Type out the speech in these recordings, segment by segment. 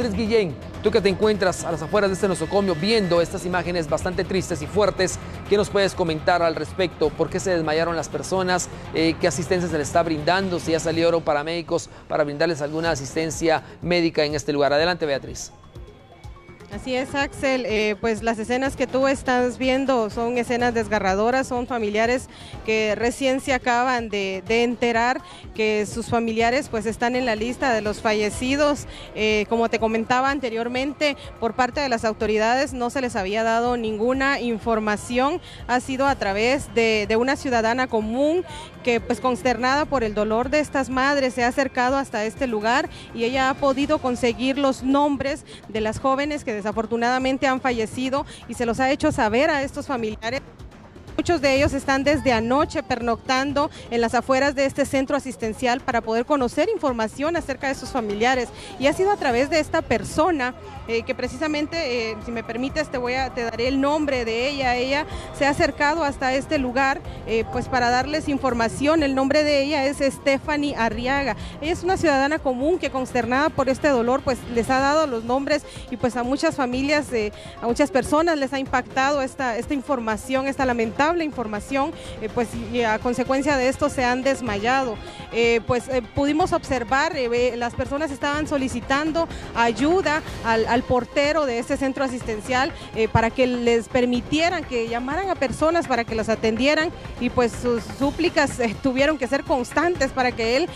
Beatriz Guillén, tú que te encuentras a las afueras de este nosocomio viendo estas imágenes bastante tristes y fuertes, ¿qué nos puedes comentar al respecto? ¿Por qué se desmayaron las personas? Eh, ¿Qué asistencia se les está brindando? Si ya salieron paramédicos para brindarles alguna asistencia médica en este lugar. Adelante, Beatriz. Así es, Axel. Eh, pues las escenas que tú estás viendo son escenas desgarradoras, son familiares que recién se acaban de, enterar que sus familiares pues están en la lista de los fallecidos. Eh, como te comentaba anteriormente, por parte de las autoridades no se les había dado ninguna información. Ha sido a través de, de una ciudadana común que pues consternada por el dolor de estas madres se ha acercado hasta este lugar y ella ha podido conseguir los nombres de las jóvenes que desafortunadamente han fallecido y se los ha hecho saber a estos familiares. Muchos de ellos están desde anoche pernoctando en las afueras de este centro asistencial para poder conocer información acerca de sus familiares. Y ha sido a través de esta persona eh, que precisamente, eh, si me permites, te, voy a, te daré el nombre de ella. Ella se ha acercado hasta este lugar eh, pues para darles información. El nombre de ella es Stephanie Arriaga. Ella es una ciudadana común que consternada por este dolor pues les ha dado los nombres y pues a muchas familias, a muchas personas les ha impactado esta, esta información, esta lamentable información, eh, pues y a consecuencia de esto se han desmayado. Eh, pues eh, pudimos observar, las personas estaban solicitando ayuda al, portero de este centro asistencial para que les permitieran que llamaran a personas para que las atendieran y pues sus súplicas tuvieron que ser constantes para que él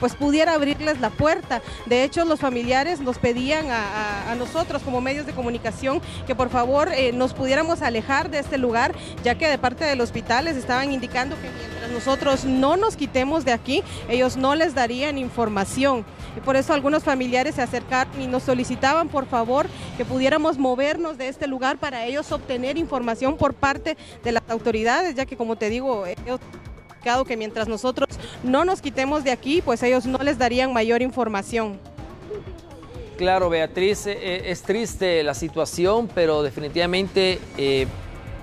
pues pudiera abrirles la puerta. De hecho, los familiares nos pedían a, a nosotros como medios de comunicación que por favor nos pudiéramos alejar de este lugar, ya que de parte del hospital les estaban indicando que mientras nosotros no nos quitemos de aquí, ellos no les darían información. Y por eso algunos familiares se acercaron y nos solicitaban por favor que pudiéramos movernos de este lugar para ellos obtener información por parte de las autoridades, ya que como te digo, ellos que mientras nosotros no nos quitemos de aquí, pues ellos no les darían mayor información. Claro, Beatriz, eh, eh, es triste la situación, pero definitivamente eh,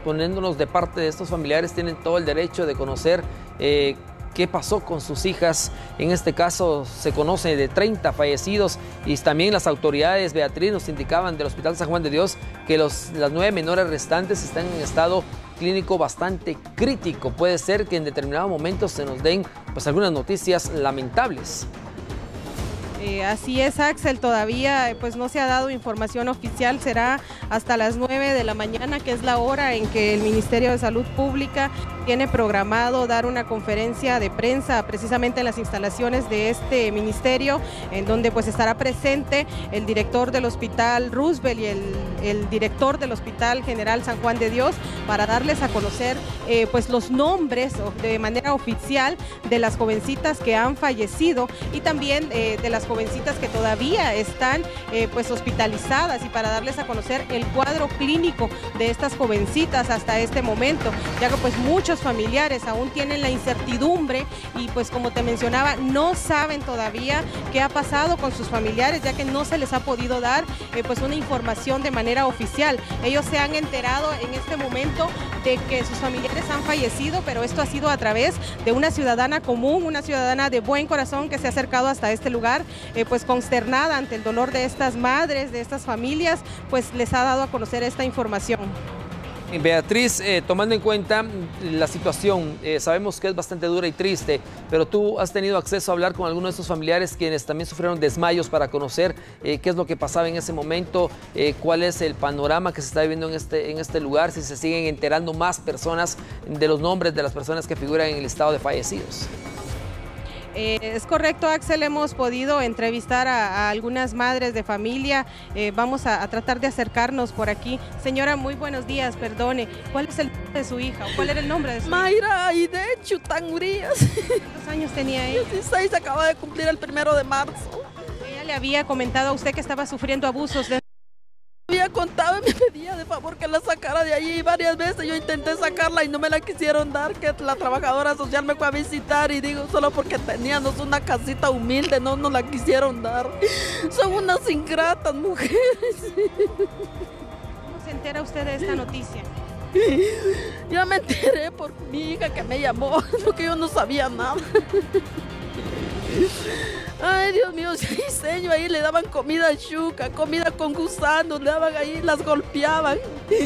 poniéndonos de parte de estos familiares, tienen todo el derecho de conocer eh, qué pasó con sus hijas. En este caso se conoce de 30 fallecidos y también las autoridades, Beatriz, nos indicaban del Hospital San Juan de Dios que los, las nueve menores restantes están en estado clínico bastante crítico. Puede ser que en determinados momentos se nos den pues, algunas noticias lamentables. Eh, así es, Axel, todavía pues no se ha dado información oficial, será hasta las 9 de la mañana, que es la hora en que el Ministerio de Salud Pública tiene programado dar una conferencia de prensa precisamente en las instalaciones de este ministerio, en donde pues estará presente el director del Hospital Roosevelt y el, director del Hospital General San Juan de Dios para darles a conocer eh, pues los nombres de manera oficial de las jovencitas que han fallecido y también eh, de las jovencitas que todavía están eh, pues hospitalizadas y para darles a conocer el cuadro clínico de estas jovencitas hasta este momento, ya que pues muchos familiares aún tienen la incertidumbre y pues como te mencionaba, no saben todavía qué ha pasado con sus familiares, ya que no se les ha podido dar eh, pues una información de manera oficial. Ellos se han enterado en este momento de que sus familiares han fallecido, pero esto ha sido a través de una ciudadana común, una ciudadana de buen corazón que se ha acercado hasta este lugar, eh, pues consternada ante el dolor de estas madres, de estas familias, pues les ha dado a conocer esta información. Beatriz, eh, tomando en cuenta la situación, eh, sabemos que es bastante dura y triste, pero tú has tenido acceso a hablar con algunos de estos familiares quienes también sufrieron desmayos para conocer eh, qué es lo que pasaba en ese momento, cuál es el panorama que se está viviendo en este, en este lugar, si se siguen enterando más personas de los nombres de las personas que figuran en el estado de fallecidos. Eh, es correcto, Axel, hemos podido entrevistar a, algunas madres de familia. Eh, vamos a, tratar de acercarnos por aquí. Señora, muy buenos días, perdone. ¿Cuál es el nombre de su hija? ¿Cuál era el nombre de su Mayra y de Chutangurías. ¿Cuántos años tenía ella? 16, acaba de cumplir el primero de marzo. Ella le había comentado a usted que estaba sufriendo abusos de había contado y me pedía de favor que la sacara de allí varias veces. Yo intenté sacarla y no me la quisieron dar, que la trabajadora social me fue a visitar y digo, solo porque teníamos una casita humilde, no nos la quisieron dar. Son unas ingratas mujeres. ¿Cómo se entera usted de esta noticia? Yo me enteré por mi hija que me llamó, porque yo no sabía nada. Ay, Dios mío, diseño ahí le daban comida chuca, comida con gusanos, le daban ahí, las golpeaban.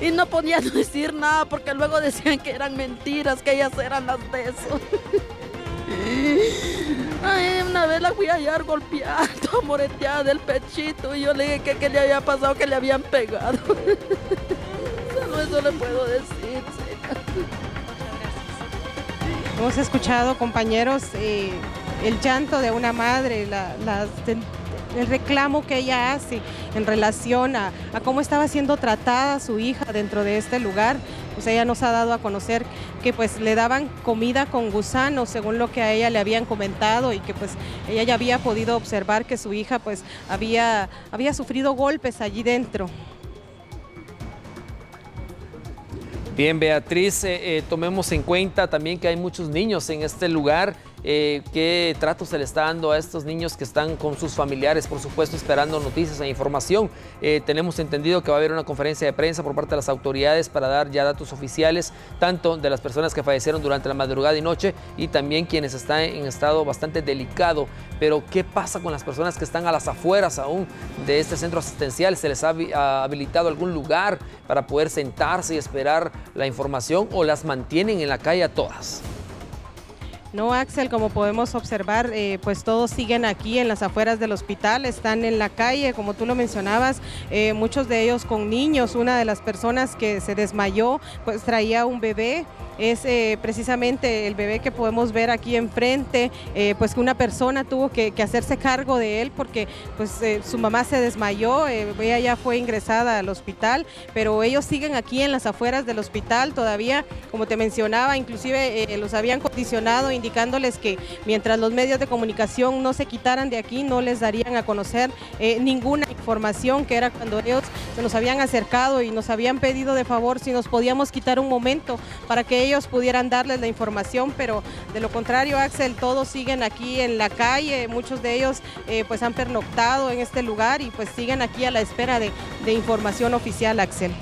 Y no podían decir nada porque luego decían que eran mentiras, que ellas eran las de eso. Ay, una vez la fui a hallar golpeada, moreteada del pechito y yo le dije que, le había pasado, que le habían pegado. Solo eso le puedo decir. Hemos escuchado, compañeros, eh, el llanto de una madre, el reclamo que ella hace en relación a, cómo estaba siendo tratada su hija dentro de este lugar. Pues ella nos ha dado a conocer que pues le daban comida con gusanos, según lo que a ella le habían comentado y que pues ella ya había podido observar que su hija pues había, había sufrido golpes allí dentro. Bien, Beatriz, eh, eh, tomemos en cuenta también que hay muchos niños en este lugar eh, qué trato se le está dando a estos niños que están con sus familiares, por supuesto, esperando noticias e información. Eh, tenemos entendido que va a haber una conferencia de prensa por parte de las autoridades para dar ya datos oficiales, tanto de las personas que fallecieron durante la madrugada y noche y también quienes están en estado bastante delicado. Pero, ¿qué pasa con las personas que están a las afueras aún de este centro asistencial? ¿Se les ha habilitado algún lugar para poder sentarse y esperar la información o las mantienen en la calle a todas? No, Axel, como podemos observar, eh, pues todos siguen aquí en las afueras del hospital, están en la calle, como tú lo mencionabas, eh, muchos de ellos con niños. Una de las personas que se desmayó, pues traía un bebé. Es eh, precisamente el bebé que podemos ver aquí enfrente, pues que una persona tuvo que, hacerse cargo de él porque pues su mamá se desmayó, ella ya fue ingresada al hospital, pero ellos siguen aquí en las afueras del hospital. Todavía, como te mencionaba, inclusive los habían condicionado indicándoles que mientras los medios de comunicación no se quitaran de aquí, no les darían a conocer ninguna información, que era cuando ellos se nos habían acercado y nos habían pedido de favor si nos podíamos quitar un momento para que ellos pudieran darles la información, pero de lo contrario, Axel, todos siguen aquí en la calle, muchos de ellos eh, pues han pernoctado en este lugar y pues siguen aquí a la espera de información oficial, Axel.